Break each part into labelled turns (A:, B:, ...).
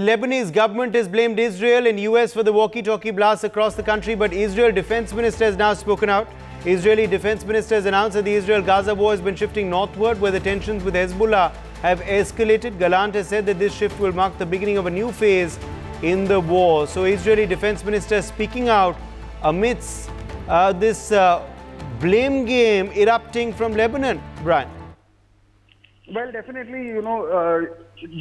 A: Lebanese government has blamed Israel and US for the walkie-talkie blasts across the country, but Israel defense minister has now spoken out. Israeli defense minister has announced that the Israel-Gaza war has been shifting northward, where the tensions with Hezbollah have escalated. Gallant has said that this shift will mark the beginning of a new phase in the war. So Israeli defense minister speaking out amidst uh, this uh, blame game erupting from Lebanon. Brian.
B: Well, definitely, you know, uh,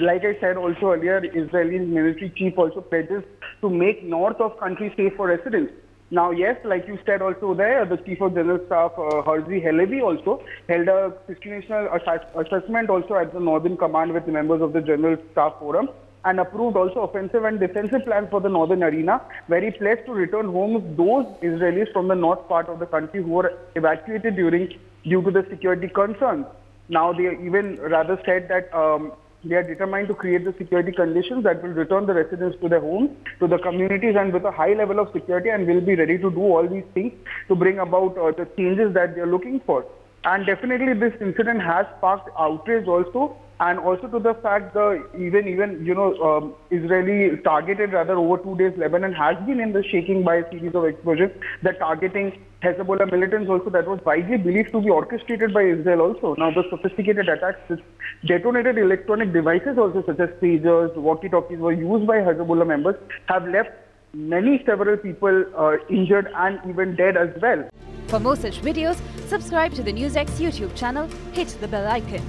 B: like I said also earlier, Israeli military chief also pledges to make north of country safe for residents. Now, yes, like you said also there, the Chief of General Staff, uh, Herzi Halevi also held a situational assessment also at the Northern Command with members of the General Staff Forum and approved also offensive and defensive plans for the northern arena, where he pledged to return home those Israelis from the north part of the country who were evacuated during due to the security concerns. Now they even rather said that um, they are determined to create the security conditions that will return the residents to their homes, to the communities and with a high level of security and will be ready to do all these things to bring about uh, the changes that they are looking for. And definitely this incident has sparked outrage also and also to the fact the even even you know um, Israeli targeted rather over two days Lebanon has been in the shaking by a series of explosions that targeting Hezbollah militants also that was widely believed to be orchestrated by Israel also. Now the sophisticated attacks, detonated electronic devices also such as pagers, walkie-talkies were used by Hezbollah members have left many several people uh, injured and even dead as well.
C: For more such videos, subscribe to the NewsX YouTube channel, hit the bell icon.